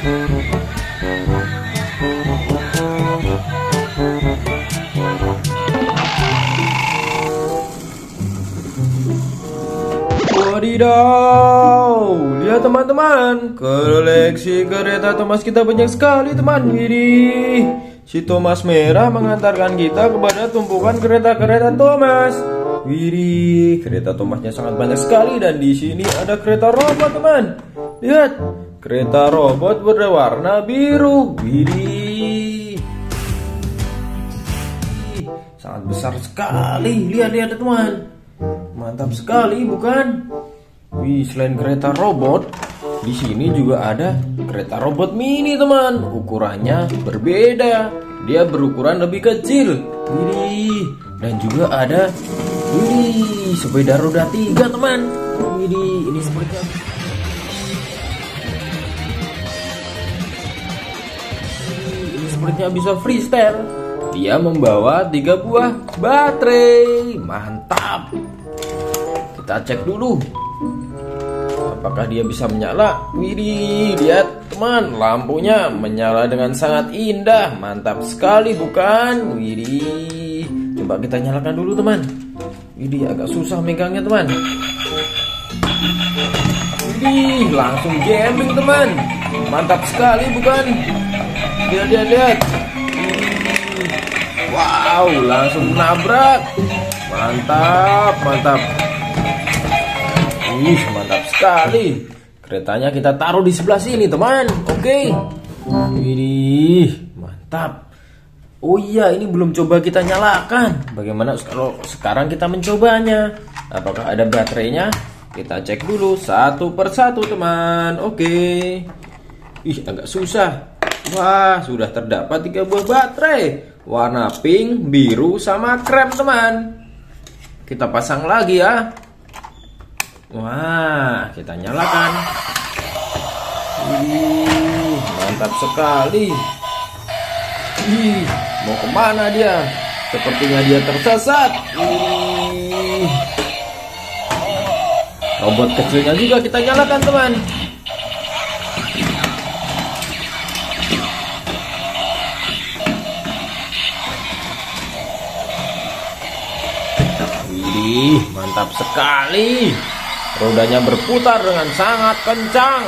Wadidaw, lihat teman-teman, koleksi kereta Thomas kita banyak sekali teman. Widih, si Thomas merah mengantarkan kita kepada tumpukan kereta-kereta Thomas. Widih, kereta Thomasnya sangat banyak sekali dan di sini ada kereta robot teman. Lihat, kereta robot berwarna biru. Widih, sangat besar sekali. Lihat-lihat teman. Mantap sekali, bukan? Wih, selain kereta robot, di sini juga ada kereta robot mini, teman. Ukurannya berbeda. Dia berukuran lebih kecil. Wih, dan juga ada wih, sepeda roda tiga, teman. Wih, ini seperti Ini sepertinya bisa freestyle. Dia membawa tiga buah baterai. Mantap. Kita cek dulu. Apakah dia bisa menyala? Widih, lihat teman, lampunya menyala dengan sangat indah. Mantap sekali bukan? Widih. Coba kita nyalakan dulu teman. Widih, agak susah megangnya teman. Widih, langsung jamming teman. Mantap sekali bukan? Lihat, lihat, lihat. Wow, langsung nabrak. Mantap, mantap. Ih, mantap sekali. Keretanya kita taruh di sebelah sini, teman. Oke. Ini mantap. Oh iya, ini belum coba kita nyalakan. Bagaimana kalau sekarang kita mencobanya? Apakah ada baterainya? Kita cek dulu satu persatu, teman. Oke. Ih, agak susah. Wah, sudah terdapat tiga buah baterai. Warna pink, biru, sama krem, teman. Kita pasang lagi ya. Wah, kita nyalakan. Wih, mantap sekali. Ih, mau ke mana dia? Sepertinya dia tersesat. Wih. Robot kecilnya juga kita nyalakan, teman. Wih, mantap sekali. Rodanya berputar dengan sangat kencang.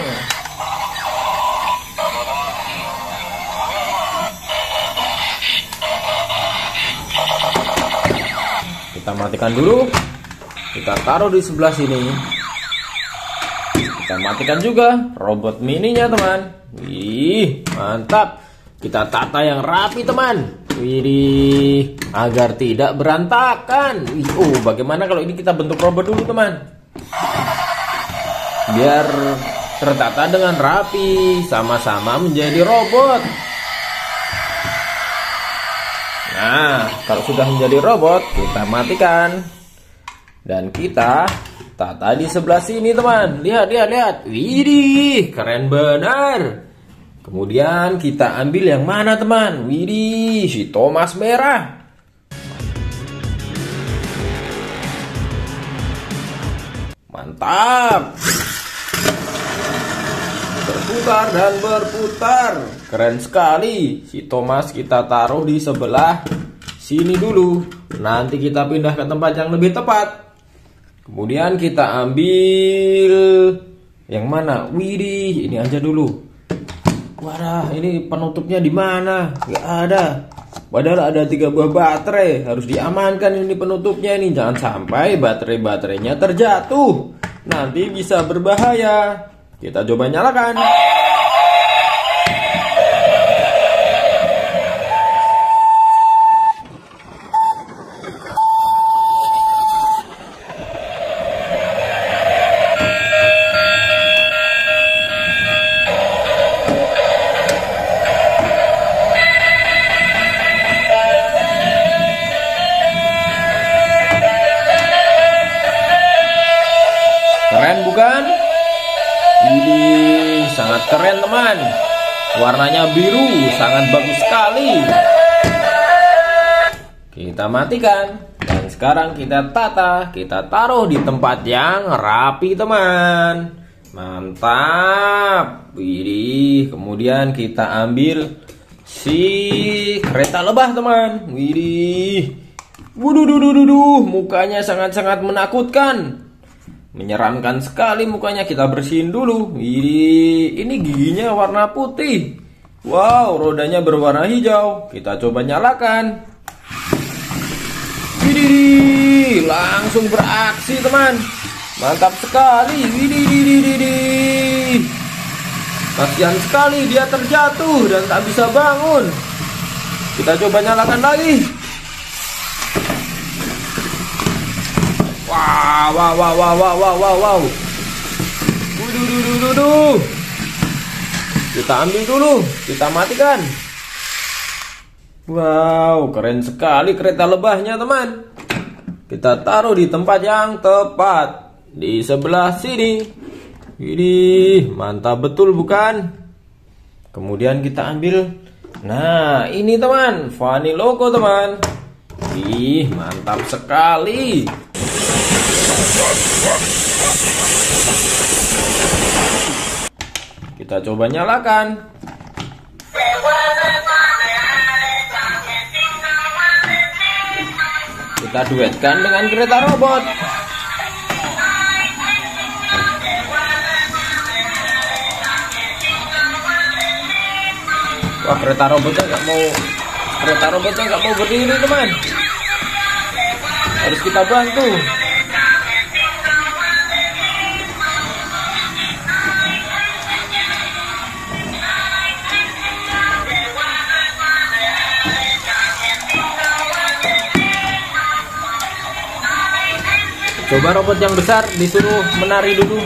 Kita matikan dulu. Kita taruh di sebelah sini. Kita matikan juga robot mininya, teman. Wih, mantap. Kita tata yang rapi, teman. Wih, agar tidak berantakan. Oh, bagaimana kalau ini kita bentuk robot dulu, teman? Biar tertata dengan rapi, sama-sama menjadi robot. Nah, kalau sudah menjadi robot, kita matikan. Dan kita tata di sebelah sini, teman. Lihat, lihat, lihat. Widih, keren benar. Kemudian kita ambil yang mana, teman? Widih, si Thomas merah. Mantap. Berputar dan berputar. Keren sekali. Si Thomas kita taruh di sebelah sini dulu. Nanti kita pindah ke tempat yang lebih tepat. Kemudian kita ambil yang mana? Widih, ini aja dulu. Wadah, ini penutupnya di mana? Gak ada. Padahal ada tiga buah baterai, harus diamankan ini penutupnya ini. Jangan sampai baterai-baterainya terjatuh. Nanti bisa berbahaya. Kita coba nyalakan. Ini sangat keren teman. Warnanya biru, sangat bagus sekali. Kita matikan. Dan sekarang kita tata, kita taruh di tempat yang rapi teman. Mantap. Widih, kemudian kita ambil si kereta lebah, teman. Widih. Wuduh, duh, duh, duh, mukanya sangat-sangat menakutkan. Menyeramkan sekali mukanya. Kita bersihin dulu. Widih, ini giginya warna putih. Wow, rodanya berwarna hijau. Kita coba nyalakan. Widih, langsung beraksi, teman. Mantap sekali. Widih. Kasihan sekali dia terjatuh dan tak bisa bangun. Kita coba nyalakan lagi. Wow, wow, wow, wow, wow, wow, wow, wow. Duh, duh, Kita ambil dulu, kita matikan. Wow, keren sekali kereta lebahnya, teman. Kita taruh di tempat yang tepat di sebelah sini. Ini mantap betul bukan? Kemudian kita ambil Nah, ini teman, Fanny logo teman. Ih, mantap sekali. Kita coba nyalakan. Kita duetkan dengan kereta robot. Wah kereta robotnya nggak mau kereta robotnya nggak mau berdiri teman. Harus kita bantu. Coba robot yang besar disuruh menari dulu.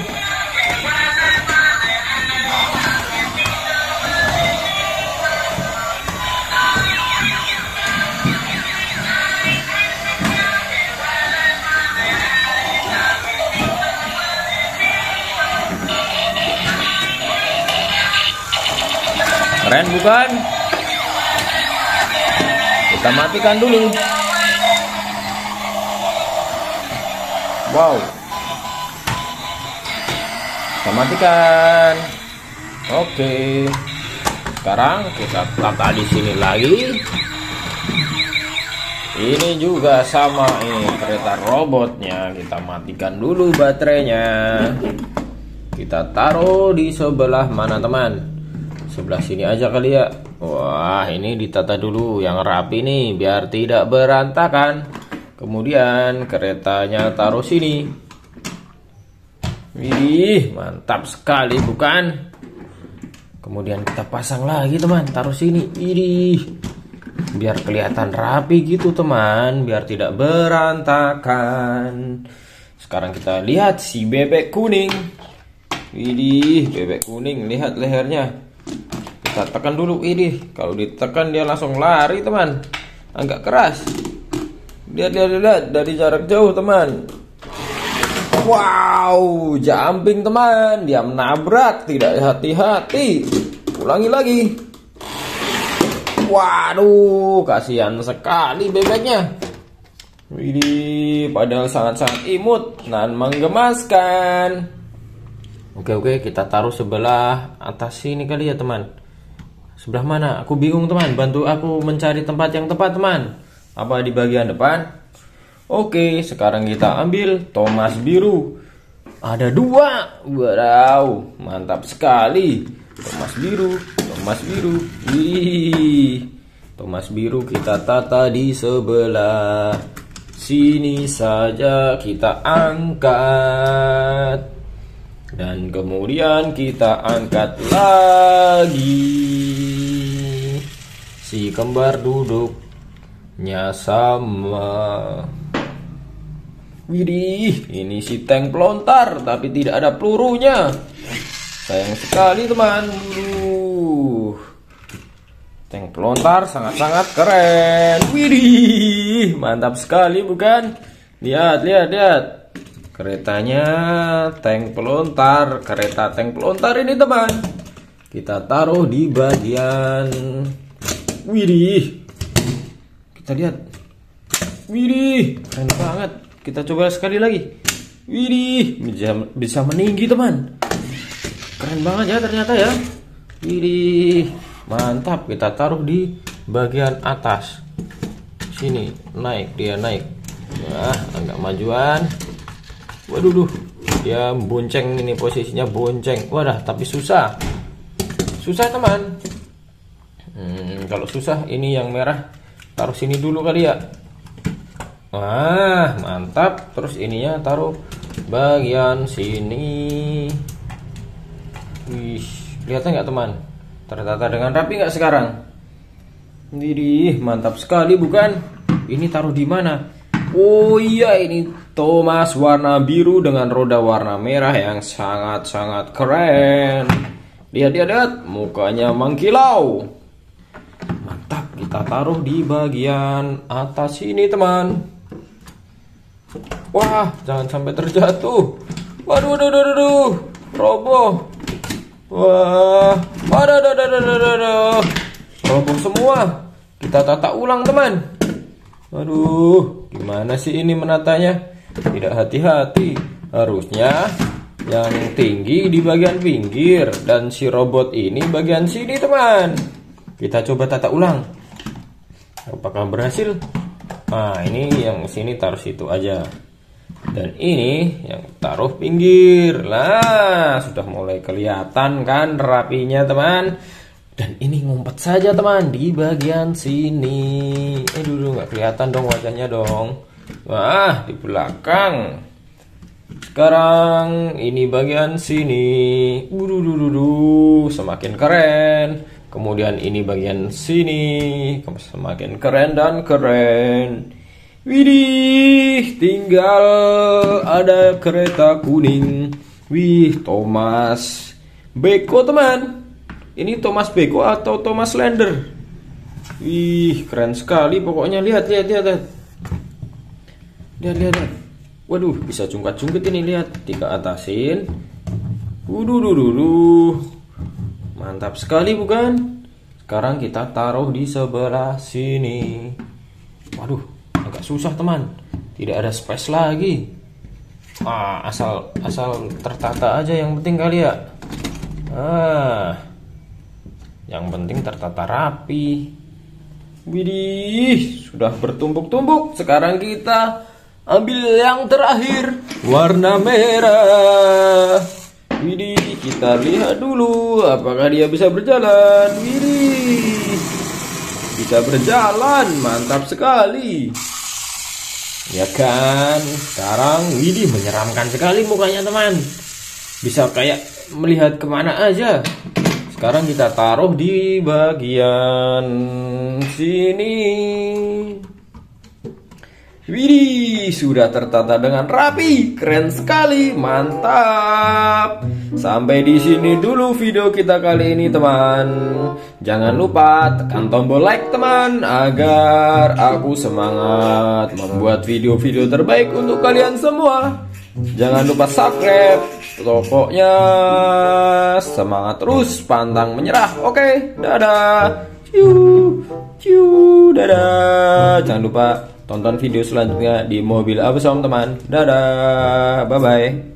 Keren bukan? Kita matikan dulu. Wow. Kita matikan. Oke. Sekarang kita tata di sini lagi. Ini juga sama ini kereta robotnya. Kita matikan dulu baterainya. Kita taruh di sebelah mana teman? sebelah sini aja kali ya wah ini ditata dulu yang rapi nih biar tidak berantakan kemudian keretanya taruh sini. Wih mantap sekali bukan? Kemudian kita pasang lagi teman. Taruh sini. Wih biar kelihatan rapi gitu teman. Biar tidak berantakan. Sekarang kita lihat si bebek kuning. Widih, bebek kuning, lihat lehernya. Kita tekan dulu. Ini kalau ditekan dia langsung lari teman. Agak keras lihat lihat lihat. Dari jarak jauh teman. Wow jumping teman. Dia menabrak tidak hati-hati. Ulangi lagi. Waduh kasihan sekali bebeknya. Ini padahal sangat-sangat imut dan menggemaskan. Oke oke kita taruh sebelah atas sini kali ya teman. Sebelah mana? Aku bingung teman. Bantu aku mencari tempat yang tepat teman. Apa di bagian depan? Oke, sekarang kita ambil Thomas biru. Ada dua. Wow, mantap sekali. Thomas biru, Thomas biru. Wih. Thomas biru kita tata di sebelah sini saja kita angkat dan kemudian kita angkat lagi si kembar duduknya sama Widih, ini si tank pelontar tapi tidak ada pelurunya. Sayang sekali teman. Uh. Tank pelontar sangat-sangat keren. Widih, mantap sekali bukan? Lihat, lihat, lihat. Keretanya tank pelontar, kereta tank pelontar ini teman. Kita taruh di bagian Widih. Kita lihat. Widih, keren banget. Kita coba sekali lagi. Widih, bisa, bisa meninggi teman. keren banget ya ternyata ya. Ini mantap. Kita taruh di bagian atas. Sini naik dia naik. Nah agak majuan. Waduh duh. Dia bonceng ini posisinya bonceng. Wadah tapi susah. Susah teman. Hmm, kalau susah ini yang merah taruh sini dulu kali ya ah mantap terus ininya taruh bagian sini wih kelihatan nggak teman tertata dengan rapi nggak sekarang Widih, mantap sekali bukan? Ini taruh di mana? Oh iya, ini Thomas warna biru dengan roda warna merah yang sangat-sangat keren. Lihat, lihat, lihat, mukanya mengkilau. Kita taruh di bagian atas ini, teman. Wah, jangan sampai terjatuh. Waduh, waduh, waduh, waduh. roboh. Wah, waduh, waduh, waduh, waduh, waduh roboh semua kita tata ulang teman aduh gimana sih ini menatanya tidak hati-hati harusnya yang tinggi di bagian pinggir dan si robot ini bagian sini teman kita coba tata ulang apakah berhasil nah ini yang sini taruh situ aja dan ini yang taruh pinggir lah sudah mulai kelihatan kan rapinya teman dan ini ngumpet saja teman di bagian sini. Eh dulu nggak kelihatan dong wajahnya dong. Wah di belakang. Sekarang ini bagian sini. Bududududu semakin keren. Kemudian ini bagian sini semakin keren dan keren. Widih, tinggal ada kereta kuning. Wih, Thomas. Beko teman. Ini Thomas Beko atau Thomas Lender? Wih, keren sekali pokoknya. Lihat, lihat, lihat. Lihat, lihat, lihat. Waduh, bisa cungkat-cungkit ini lihat. Tiga atasin. Waduh, duh, duh, duh. Mantap sekali bukan? Sekarang kita taruh di sebelah sini. Waduh, agak susah teman. Tidak ada space lagi. Ah, asal asal tertata aja yang penting kali ya. Ah. Yang penting tertata rapi. Widih, sudah bertumpuk-tumpuk. Sekarang kita ambil yang terakhir, warna merah. Widih, kita lihat dulu apakah dia bisa berjalan. Widih, bisa berjalan, mantap sekali. Ya kan, sekarang Widih menyeramkan sekali mukanya teman. Bisa kayak melihat ke mana aja. Sekarang kita taruh di bagian sini. Widih, sudah tertata dengan rapi, keren sekali, mantap. Sampai di sini dulu video kita kali ini teman. Jangan lupa tekan tombol like teman agar aku semangat membuat video-video terbaik untuk kalian semua. Jangan lupa subscribe. Pokoknya semangat terus, pantang menyerah. Oke, dadah. Ciu, ciu, dadah. Jangan lupa tonton video selanjutnya di mobil Abusom teman. Dadah, bye bye.